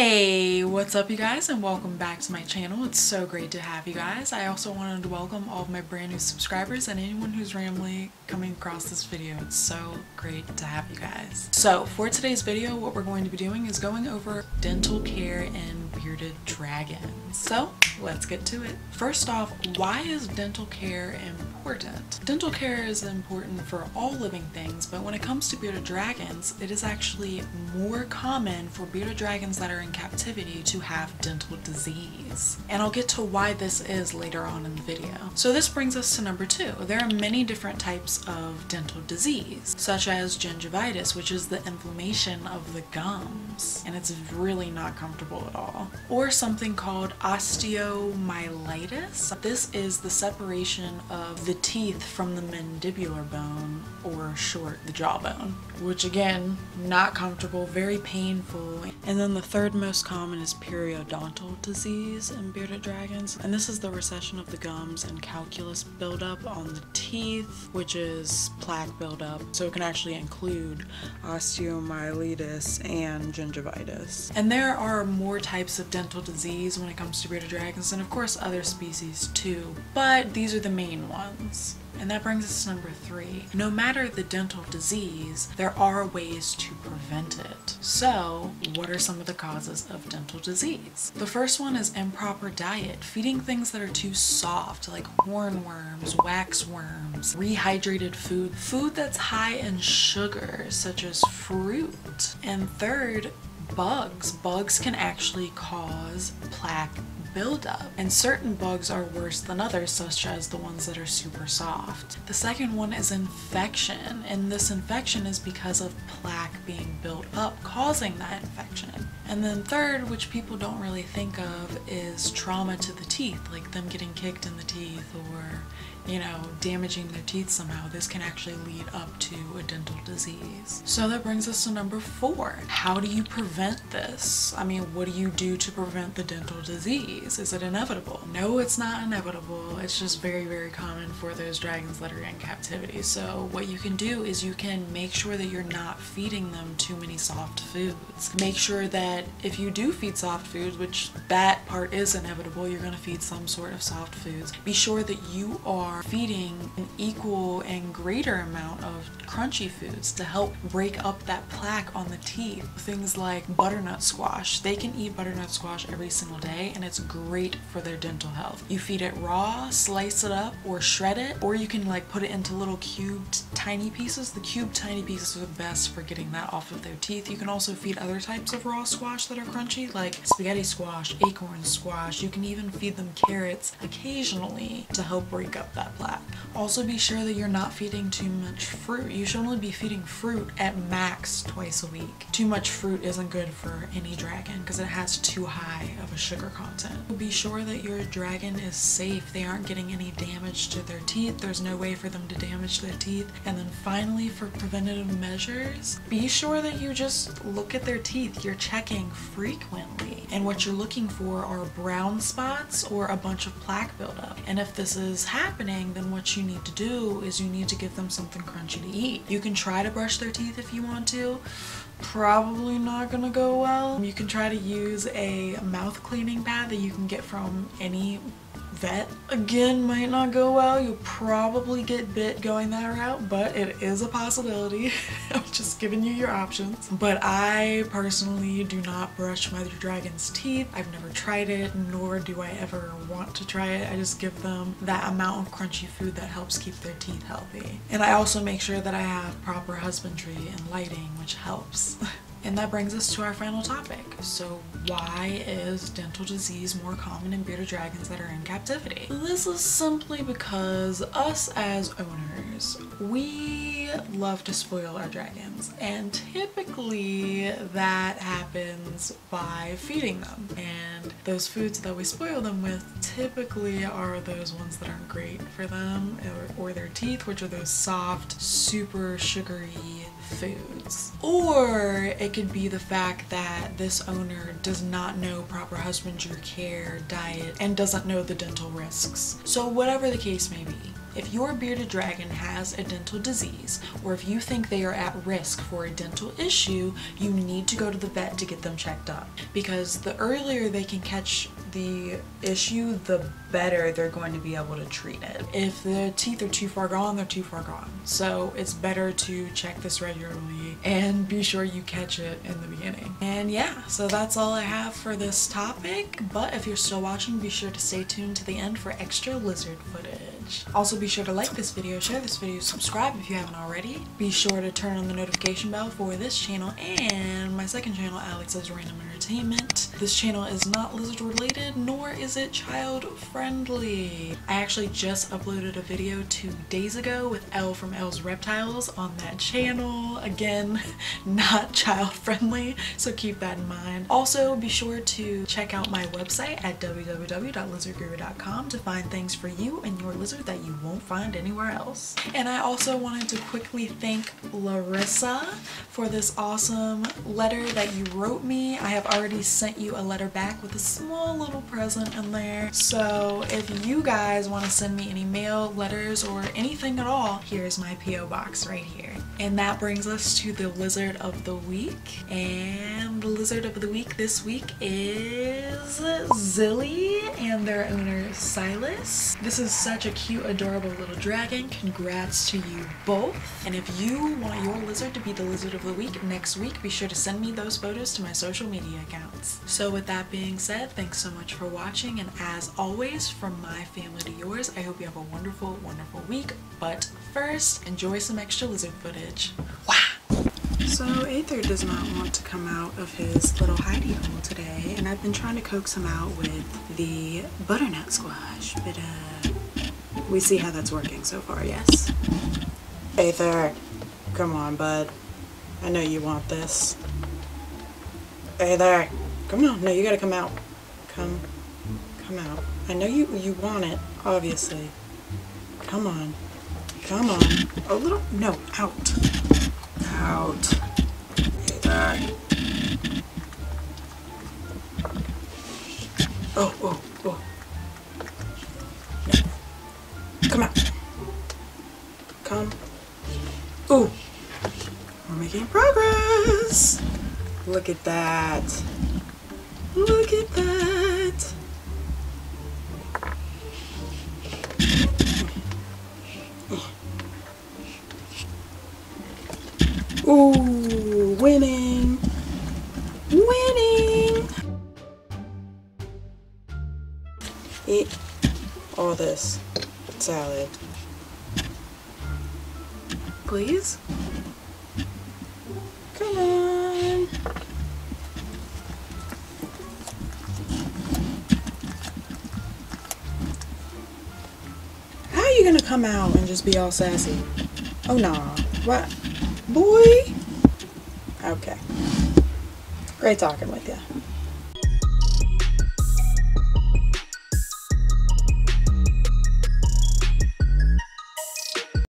Hey, what's up you guys and welcome back to my channel. It's so great to have you guys. I also wanted to welcome all of my brand new subscribers and anyone who's randomly coming across this video. It's so great to have you guys. So for today's video, what we're going to be doing is going over dental care and bearded dragons. So let's get to it. First off, why is dental care important? Dental care is important for all living things, but when it comes to bearded dragons, it is actually more common for bearded dragons that are in captivity to have dental disease. And I'll get to why this is later on in the video. So this brings us to number two. There are many different types of dental disease, such as gingivitis, which is the inflammation of the gums, and it's really not comfortable at all. Or something called osteomyelitis. This is the separation of the teeth from the mandibular bone, or short, the jawbone, which again, not comfortable, very painful. And then the third most common is periodontal disease in bearded dragons, and this is the recession of the gums and calculus buildup on the teeth, which is plaque buildup. So it can actually include osteomyelitis and gingivitis. And there are more types of dental disease when it comes to bearded dragons, and of course other species too, but these are the main ones. And that brings us to number three. No matter the dental disease, there are ways to prevent it. So, what are some of the causes of dental disease? The first one is improper diet, feeding things that are too soft, like hornworms, waxworms, rehydrated food, food that's high in sugar, such as fruit. And third, bugs. Bugs can actually cause plaque buildup, and certain bugs are worse than others, such as the ones that are super soft. The second one is infection, and this infection is because of plaque being built up, causing that infection. And then third, which people don't really think of, is trauma to the teeth, like them getting kicked in the teeth or you know, damaging their teeth somehow, this can actually lead up to a dental disease. So that brings us to number four. How do you prevent this? I mean, what do you do to prevent the dental disease? Is it inevitable? No, it's not inevitable. It's just very, very common for those dragons that are in captivity. So what you can do is you can make sure that you're not feeding them too many soft foods. Make sure that if you do feed soft foods, which that part is inevitable, you're gonna feed some sort of soft foods. Be sure that you are are feeding an equal and greater amount of crunchy foods to help break up that plaque on the teeth. Things like butternut squash. They can eat butternut squash every single day and it's great for their dental health. You feed it raw, slice it up, or shred it, or you can like put it into little cubed tiny pieces. The cubed tiny pieces are the best for getting that off of their teeth. You can also feed other types of raw squash that are crunchy, like spaghetti squash, acorn squash. You can even feed them carrots occasionally to help break up that plaque. Also be sure that you're not feeding too much fruit. You should only be feeding fruit at max twice a week. Too much fruit isn't good for any dragon because it has too high of a sugar content. Be sure that your dragon is safe. They aren't getting any damage to their teeth. There's no way for them to damage their teeth. And then finally for preventative measures, be sure that you just look at their teeth. You're checking frequently. And what you're looking for are brown spots or a bunch of plaque buildup. And if this is happening, then what you need to do is you need to give them something crunchy to eat. You can try to brush their teeth if you want to, probably not gonna go well. You can try to use a mouth cleaning pad that you can get from any vet again might not go well. You'll probably get bit going that route, but it is a possibility. I'm just giving you your options. But I personally do not brush my dragon's teeth. I've never tried it, nor do I ever want to try it. I just give them that amount of crunchy food that helps keep their teeth healthy. And I also make sure that I have proper husbandry and lighting, which helps. And that brings us to our final topic. So why is dental disease more common in bearded dragons that are in captivity? This is simply because us as owners, we love to spoil our dragons and typically that happens by feeding them and those foods that we spoil them with typically are those ones that aren't great for them or, or their teeth which are those soft super sugary foods. Or it could be the fact that this owner does not know proper husbandry care, diet, and doesn't know the dental risks. So whatever the case may be, If your bearded dragon has a dental disease, or if you think they are at risk for a dental issue, you need to go to the vet to get them checked up. Because the earlier they can catch the issue, the better they're going to be able to treat it. If the teeth are too far gone, they're too far gone. So it's better to check this regularly and be sure you catch it in the beginning. And yeah, so that's all I have for this topic. But if you're still watching, be sure to stay tuned to the end for extra lizard footage. Also be sure to like this video, share this video, subscribe if you haven't already. Be sure to turn on the notification bell for this channel and my second channel, Alex's Random Entertainment. This channel is not lizard related, nor is it child friendly. I actually just uploaded a video two days ago with Elle from Elle's Reptiles on that channel. Again, not child friendly, so keep that in mind. Also, be sure to check out my website at www.lizardguru.com to find things for you and your lizard that you won't find anywhere else. And I also wanted to quickly thank Larissa for this awesome letter that you wrote me. I have already sent you a letter back with a small little present in there. So if you guys want to send me any mail, letters, or anything at all, here's my P.O. box right here. And that brings us to the lizard of the week. And the lizard of the week this week is Zilly and their owner Silas. This is such a cute, adorable little dragon. Congrats to you both. And if you want your lizard to be the lizard of the week next week, be sure to send me those photos to my social media accounts. So with that being said, thanks so much for watching. And as always, from my family to yours, I hope you have a wonderful, wonderful week. But first, enjoy some extra lizard footage. Wow! So Aether does not want to come out of his little hidey hole today, and I've been trying to coax him out with the butternut squash, but uh, we see how that's working so far, yes? Aether, come on, bud. I know you want this. Aether, come on. No, you gotta come out. Come, come out. I know you you want it, obviously. Come on. Come on. A little, no, out. Out. Aether. Oh, oh, oh. Come out. Come. Oh. We're making progress. Look at that. Look at that. Salad. Please? Come on. How are you gonna come out and just be all sassy? Oh nah. What? Boy? Okay. Great talking with you.